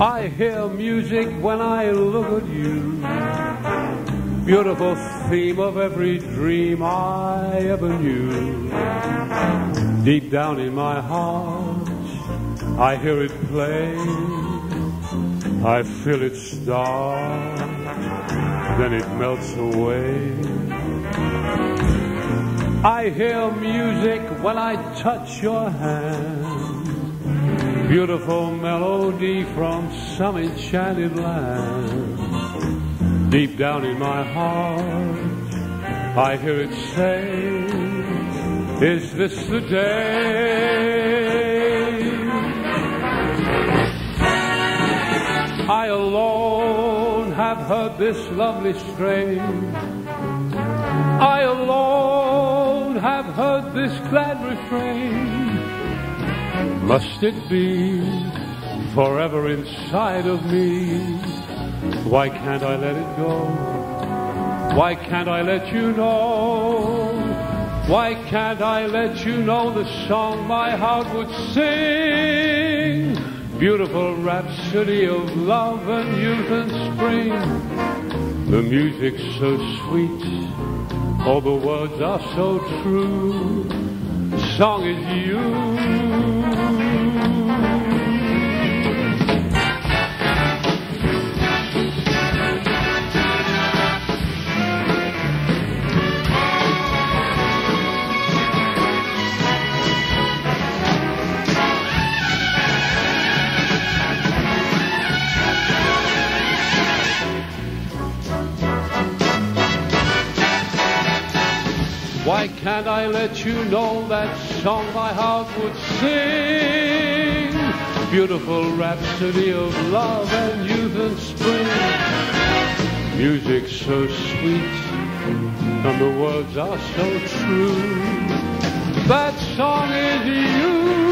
I hear music when I look at you. Beautiful theme of every dream I ever knew. Deep down in my heart, I hear it play. I feel it start, then it melts away. I hear music when I touch your hand. Beautiful melody from some enchanted land. Deep down in my heart, I hear it say, Is this the day? I alone have heard this lovely strain. I alone have heard this glad refrain. Must it be forever inside of me? Why can't I let it go? Why can't I let you know? Why can't I let you know the song my heart would sing? Beautiful rhapsody of love and youth and spring. The music's so sweet, all the words are so true. The song is you. Why can't I let you know that song my heart would sing? Beautiful rhapsody of love and youth and spring. Music so sweet and the words are so true. That song is you.